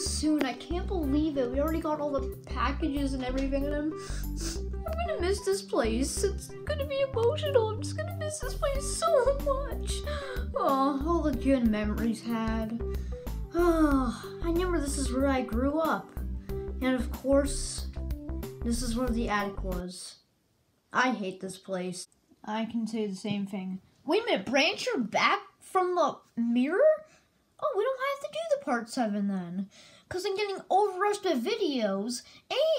soon. I can't believe it. We already got all the packages and everything, and I'm, I'm gonna miss this place. It's gonna be emotional. I'm just gonna miss this place so much. Oh, all the good memories had. Oh, I remember this is where I grew up. And of course, this is where the attic was. I hate this place. I can say the same thing. Wait a minute, Branch, you're back from the mirror? Oh, we don't have to do the part 7 then. Because I'm getting overrushed with videos,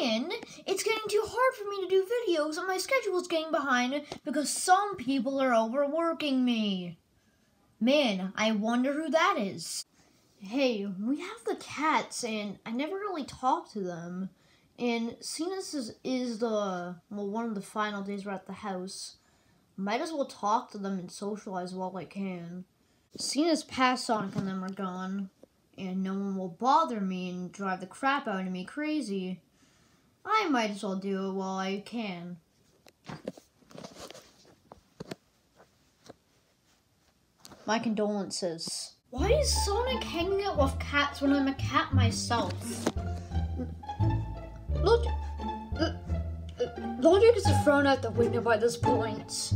and it's getting too hard for me to do videos, and my schedule's getting behind because some people are overworking me. Man, I wonder who that is. Hey, we have the cats, and I never really talk to them. And seeing this is, is the, well, one of the final days we're at the house, might as well talk to them and socialize while I can. Seeing as past Sonic and them are gone, and no one will bother me and drive the crap out of me crazy, I might as well do it while I can. My condolences. Why is Sonic hanging out with cats when I'm a cat myself? Look, uh, uh, logic is thrown out the window by this point.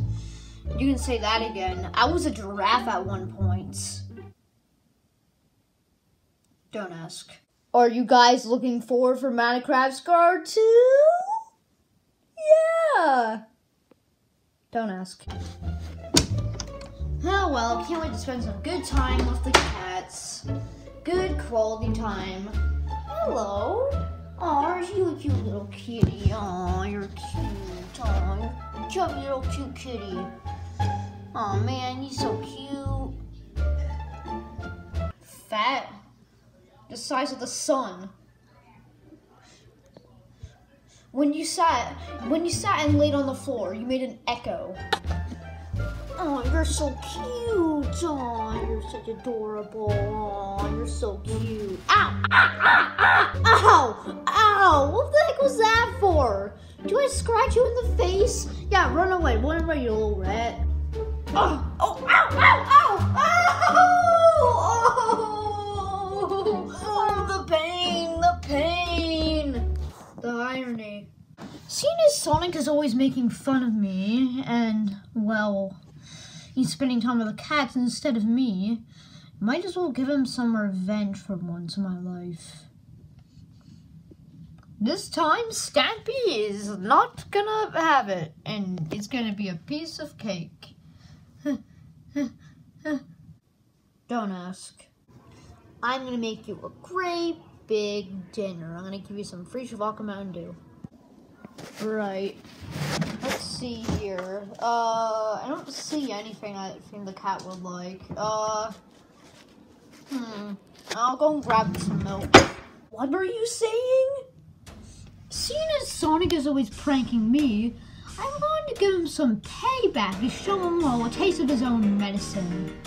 You can say that again. I was a giraffe at one point. Don't ask. Are you guys looking forward for Minecraft's Guard 2? Yeah. Don't ask. Oh well, can't wait to spend some good time with the cats. Good quality time. Hello. Aw, aren't you a cute little kitty? Aw, you're cute. Aw, chubby little cute kitty. Aw, man, he's so cute. Fat. The size of the sun. When you sat, when you sat and laid on the floor, you made an echo. Oh, you're so cute. Oh, you're such adorable. Oh, you're so cute. Ow! Ow! Ow! Ow! Ow! What the heck was that for? Do I scratch you in the face? Yeah, run away. Run away, you little rat. Oh! Oh! Ow! Ow! Ow! Oh, oh! Oh! The pain! The pain! The irony. Seeing as Sonic is always making fun of me, and, well, he's spending time with the cats instead of me, might as well give him some revenge for once in my life. This time, Stampy is not gonna have it, and it's gonna be a piece of cake. Don't ask. I'm gonna make you a great big dinner. I'm gonna give you some free Vodka Mountain Dew. Right. Let's see here. Uh, I don't see anything I think the cat would like. Uh, hmm. I'll go and grab some milk. What were you saying? Seeing as Sonic is always pranking me, I'm give him some payback to show him well, a taste of his own medicine.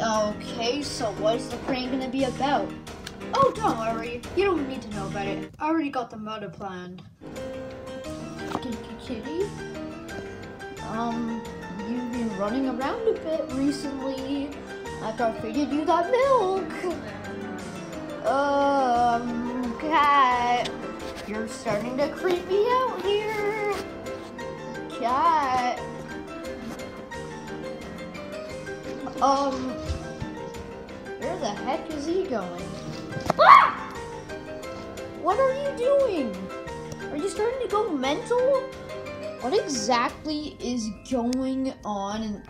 Okay, so what is the prank gonna be about? Oh, don't worry. You don't need to know about it. I already got the murder planned. Kitty. Um, you've been running around a bit recently. After I figured you got milk. Um, cat. You're starting to creep me out here. Um, where the heck is he going? Ah! What are you doing? Are you starting to go mental? What exactly is going on in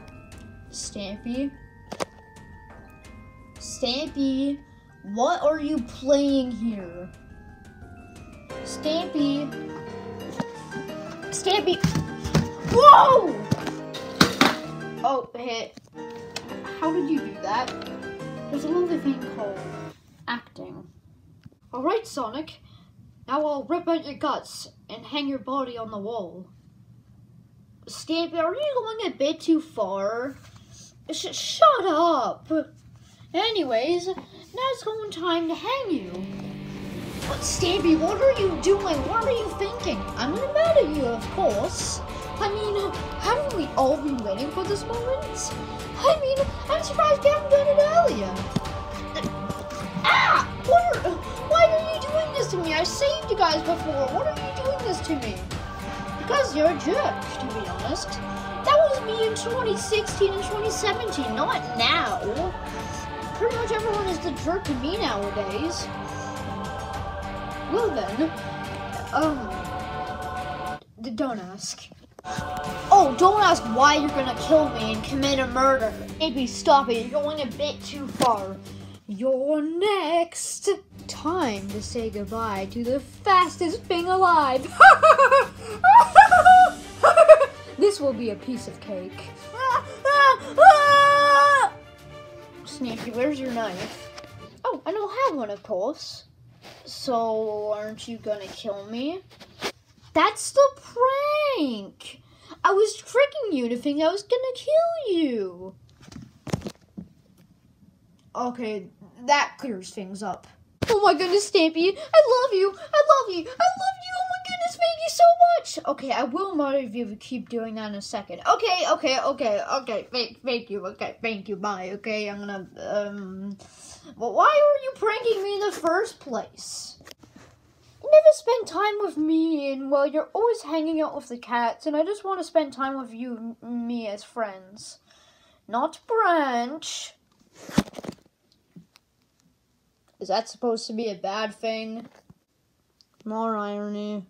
Stampy? Stampy, what are you playing here? Stampy. Stampy. Whoa! Oh, hit. How did you do that? There's a lovely thing called acting. Alright, Sonic. Now I'll rip out your guts and hang your body on the wall. Stampy, are you going a bit too far? Sh shut up! Anyways, now it's going time to hang you. But what are you doing? What are you thinking? I'm gonna murder you, of course. I mean, haven't we all been waiting for this moment? I mean, I'm surprised we haven't done it earlier. Ah! What are, why are you doing this to me? I saved you guys before. What are you doing this to me? Because you're a jerk, to be honest. That was me in 2016 and 2017, not now. Pretty much everyone is the jerk to me nowadays. Well then, um, don't ask. Oh, don't ask why you're gonna kill me and commit a murder. Maybe stop it, you're going a bit too far. You're next. Time to say goodbye to the fastest thing alive. this will be a piece of cake. Sneaky, where's your knife? Oh, I don't have one, of course. So, aren't you gonna kill me? That's the prank! I was tricking you to think I was gonna kill you. Okay, that clears things up. Oh my goodness, Stampy, I love you! I love you! I love you! Oh my goodness, thank you so much! Okay, I will motivate you to keep doing that in a second. Okay, okay, okay, okay, thank, thank you, okay, thank you, bye, okay, I'm gonna, um... Well, why were you pranking me in the first place? Never spend time with me, and well, you're always hanging out with the cats, and I just want to spend time with you me as friends. Not Branch. Is that supposed to be a bad thing? More irony.